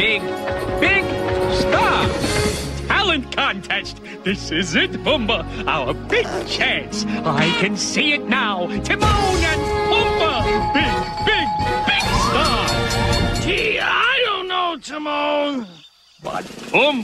big, big star. Talent contest. This is it, Pumbaa. Our big chance. I can see it now. Timon and Pumbaa. Big, big, big star. Gee, I don't know, Timon. But Pumbaa.